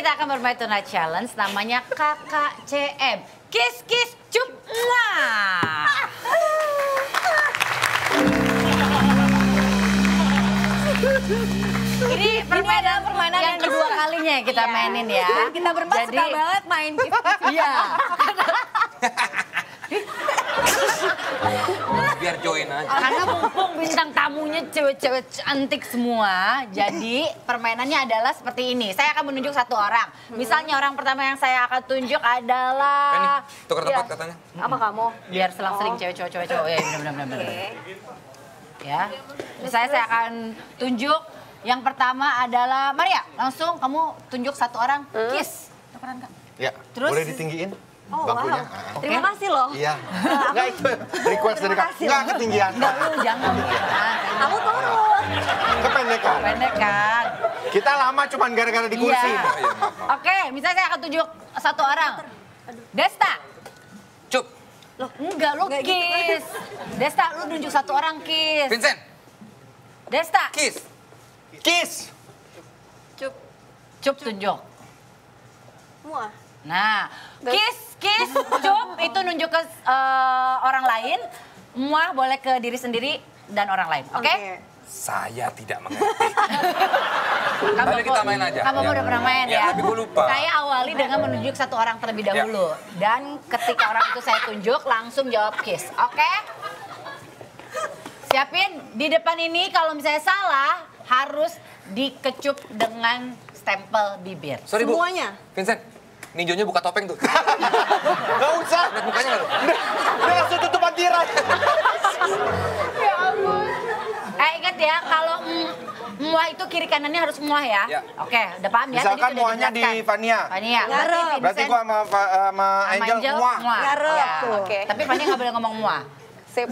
kita akan bermain Tuna Challenge namanya KKCM. Kiss Kiss Cup Muah. Ini permainan permainan yang kedua kalinya kita Iya. mainin ya. Dan kita berempat Jadi- suka banget main kiss Iya. Biar join aja. Karena mumpung bintang tamunya cewek-cewek cantik semua, jadi permainannya adalah seperti ini. Saya akan menunjuk satu orang. Misalnya orang pertama yang saya akan tunjuk Ini adalah tukar tempat Ya, katanya. Apa kamu? biar selang-seling cewek cowok cowok cowok ya benar benar benar. Ya. Misalnya saya akan tunjuk yang pertama adalah Maria. Langsung kamu tunjuk satu orang kiss. Tukeran, Kak. Ya, Terus? boleh ditinggiin Oh, bangkunya? wow. Ah, Terima kasih loh. Iya. Enggak itu request dari kasih Enggak ketinggian. Enggak lu jangan. Kamu turun. Kependekan. pendek kan. Kita lama cuman gara-gara di kursi. Iya. Iya, maaf. Oke, misalnya saya akan tunjuk satu orang. Desta. Cup, Loh, enggak lu Enggak gitu. kiss. Desta, lu tunjuk satu orang kiss. Vincent, Desta, kiss. Kiss. Cup. cup tunjuk. Muah. Nah, kiss, kiss, nunjuk ke eh, orang lain. Muah boleh ke diri sendiri dan orang lain, oke? Saya tidak mengerti. Kamu Tadi kita main aja. Kamu Ya. udah pernah main Ya, ya? tapi gue lupa. Saya awali dengan menunjuk satu orang terlebih dahulu. Dan ketika orang itu saya tunjuk, langsung jawab kiss. Oke? Siapin, di depan ini kalau misalnya salah, harus dikecup dengan stempel bibir. Sorry Bu. Semuanya? Vincent, ninjonya buka topeng tuh. Enggak usah. Lihat mukanya nggak lu? Udah langsung tutupan tirai. Eh ingat ya, kalau mm, muah itu kiri kanannya harus muah ya. Ya. Oke, udah paham ya? Misalkan muahnya di. Vania. Vania. Ngarep. Berarti gua sama, sama Angel, muah. Ngarep Ya, tuh. Oke. Tapi Vania nggak boleh ngomong muah. Sip.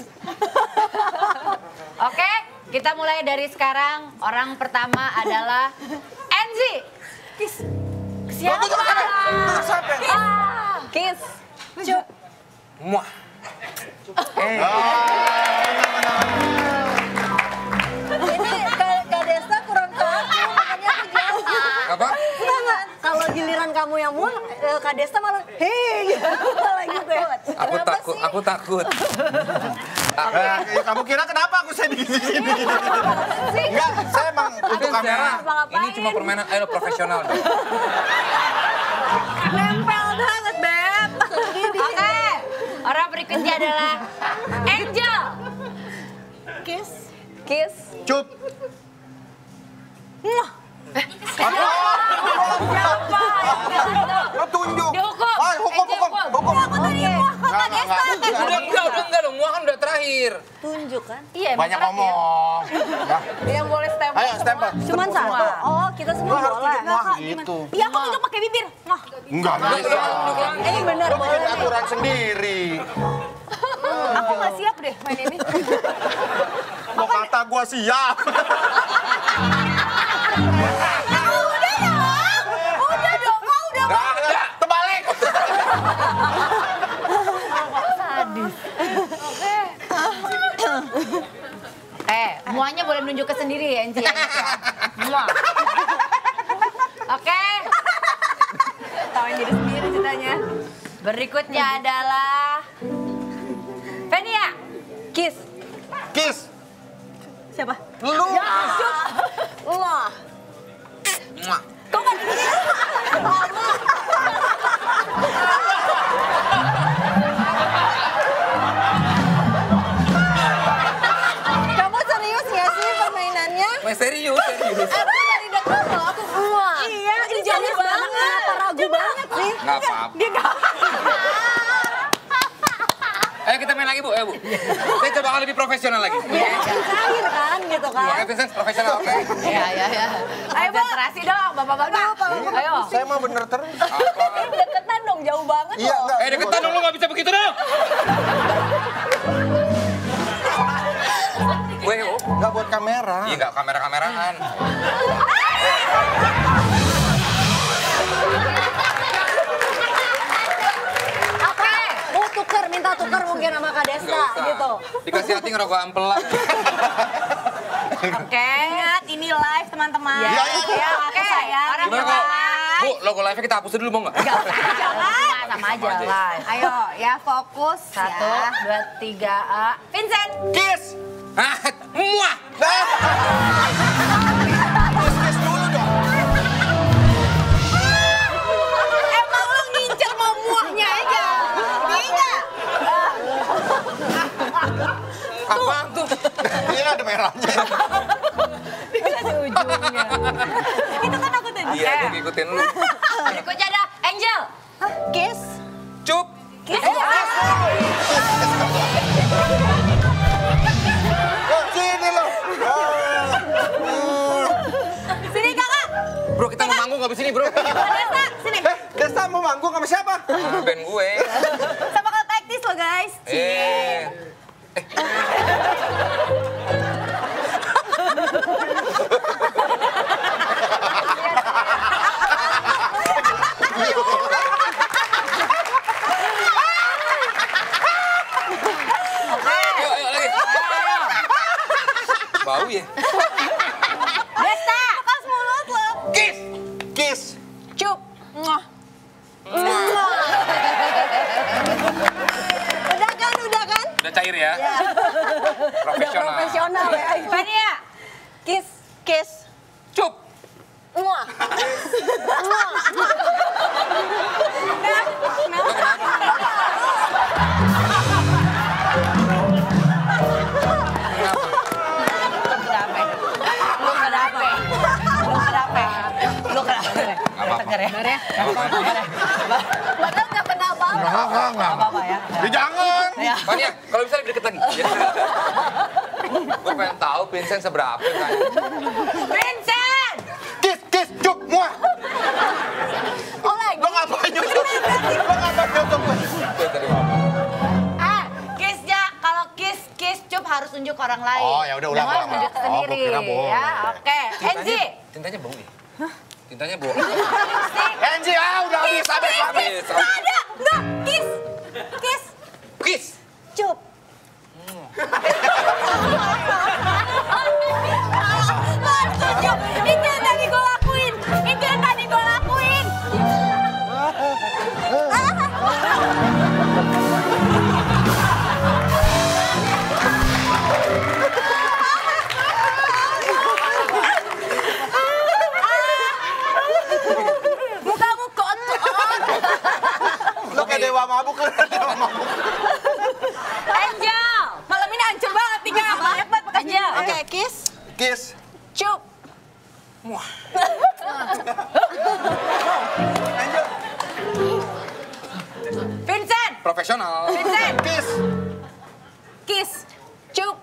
Oke, kita mulai dari sekarang. Orang pertama adalah Enzi. Kiss. Siapa? Siapa? Ah. Kiss. Cup. Muah. Eh. Ini Kak Desta kurang kaku, makanya aku jawab. Apa? Enggak, enggak. Kalau giliran kamu yang muah, eh, Kak Desta malah, hei, gitu. malah gitu ya. Aku takut, aku takut. Eh, kamu kira kenapa aku saya di sini? Enggak, saya emang untuk kamera. Ini cuma permainan ayo profesional dong. Nempel banget, Beb. Oke. Orang berikutnya adalah Angel. Kiss. Kiss. Cup. Muah. Lo tunjuk. Dihukum. Ah, Udah enggak, udah enggak dong. Kan udah terakhir. Tunjuk kan? Iya, Banyak ngomong. Ya. Yang boleh stempel Ayo, stempel. Cuman satu. semua. Oh, kita semua Lo harus boleh. tunjuk muah gitu. Iya, aku tunjuk pakai bibir. Enggak bisa. Ini benar boleh. bikin aturan sendiri. Aku nggak siap deh main ini. Lo kata gua siap. Eh, muanya boleh menunjuk ke sendiri ya, Enci. ya, ya. Oke. tawain diri sendiri ceritanya. Berikutnya adalah Venia. Kiss. Kiss. Siapa? Lu. Wah. Permainannya? Main serius, serius. Aku dari dekat loh, aku semua. Iya, ini jauh banget. Apa ragu banget sih? Enggak apa-apa. Dia nggak. Ayo kita main lagi, Bu. Ayo, Bu. Saya coba kali lebih profesional lagi. Iya, cair kan gitu kan. Oke, Vincent, profesional, oke? Iya, iya, iya. Ayo, Bu. Konsentrasi dong, Bapak-bapak. Ayo. Saya mah bener terus. Apa? Deketan dong, jauh banget Iya, loh. enggak. Eh, deketan dong, lu nggak bisa begitu dong. Enggak buat kamera. Iya, nggak kamera-kameraan. Oke. Mau tuker, minta tuker mungkin sama Kak Desta gitu. Dikasih hati ngerokok ampelan. Oke. Ingat, ini live teman-teman. Ya, Iya, iya, iya. oke. Orang Gimana, Pertama Bu, logo live-nya kita hapus dulu mau nggak? Jangan. Sama aja Sama aja. live. Ayo ya fokus Satu, ya. dua, tiga, A. Vincent. Kiss. Hah? Muah! ngikutin lu. Berikutnya ada Angel. Kiss. Cup! Kiss. Oh, sini lo. Sini kakak. Bro, kita mau manggung habis ini, bro. Desta, sini. Eh, Desta mau manggung sama siapa? Band gue. Sama kakak teknis lo guys. Eh. Bau ya? Desta. Lepas mulut lo. Kiss! Kiss. Cup. Muah. Udah kan, udah kan? Udah cair ya? Profesional. Profesional ya. Fania. Kiss. Kiss. Apa-apa. Tegar ya? Padahal nggak kena apa-apa. Enggak, enggak, enggak. Apa-apa ya? Ya jangan. Ya. Kalau bisa lebih deket lagi. gue pengen tahu Vincent seberapa kan. Vincent! Kiss, kiss, cup, muah. Oh lagi. Lo ngapain nyusup? Lo ngapain nyusup? Ah, kissnya kalau kiss kiss cup harus tunjuk ke orang lain. Oh, ya udah, ulang, Jangan ulang. Oh, sendiri. gua kira boleh. Ya, oke. Enzi. Tintanya bau ya? Tintanya bau. Angie, ah udah habis, habis, habis. Habis. Ada. Kiss. Kiss. Cup. Vincent. Profesional. Vincent. Kiss. Kiss. Cup.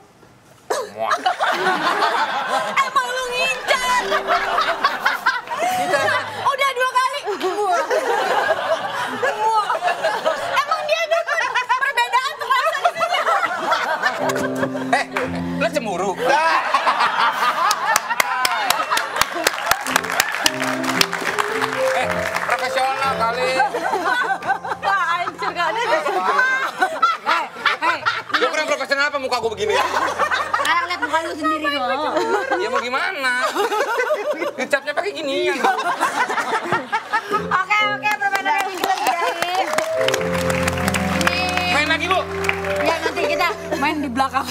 Begini? Sekarang lihat muka lu sendiri dong. Ya mau gimana? Dicapnya pakai ginian. Oke, oke, permainan yang kita sudahi. Ini Main lagi, Bu. ya nanti kita main di belakang.